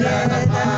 Yeah.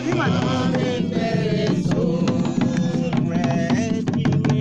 还没买吗？